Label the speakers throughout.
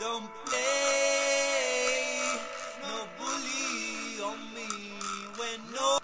Speaker 1: Don't play no bully on me when no.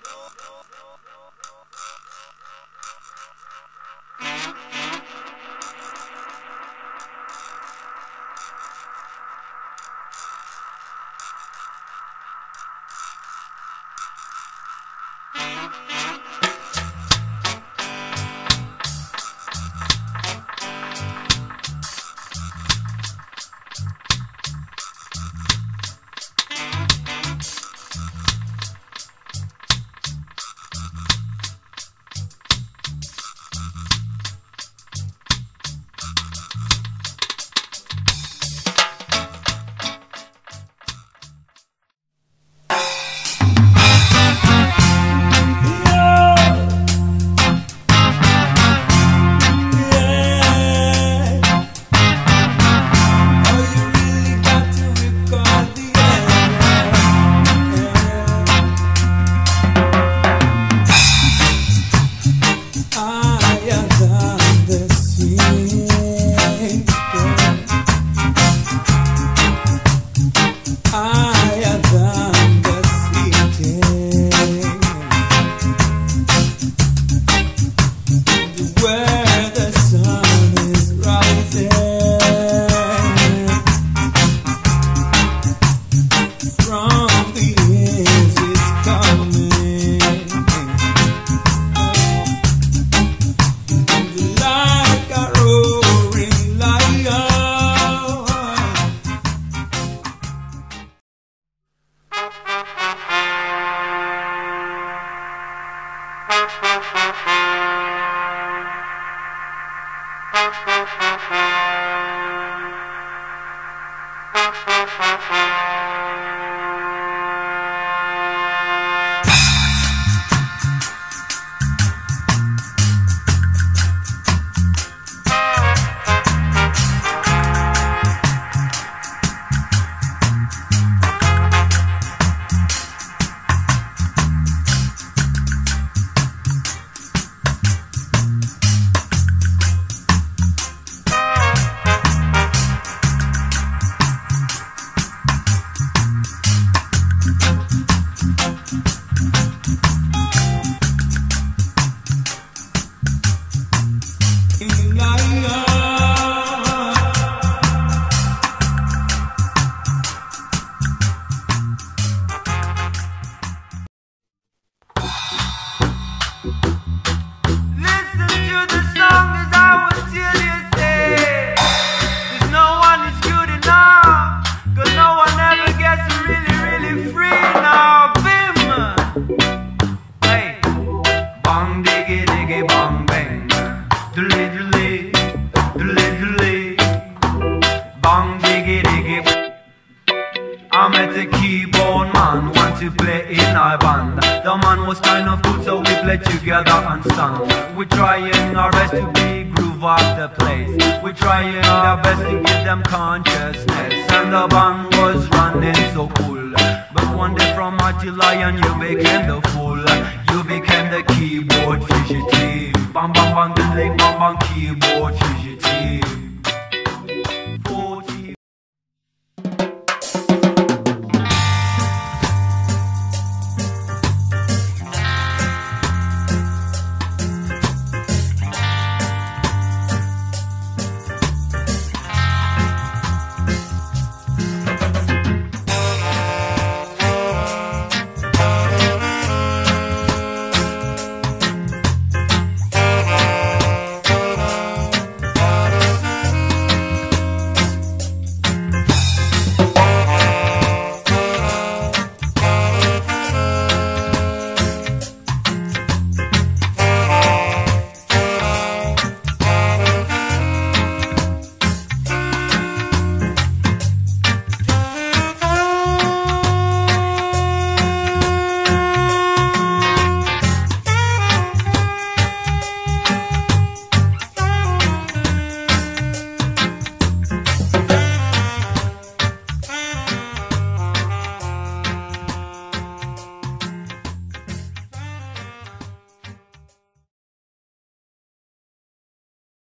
Speaker 1: The was kind of good, so we played together and sang. We're trying our best to be groove of the place. We're trying our best to give them consciousness. And the band was running so cool. But one day from Marty Lion, you became the fool. You became the keyboard fugitive. Bam bam bam, diddling bam bam, keyboard fugitive.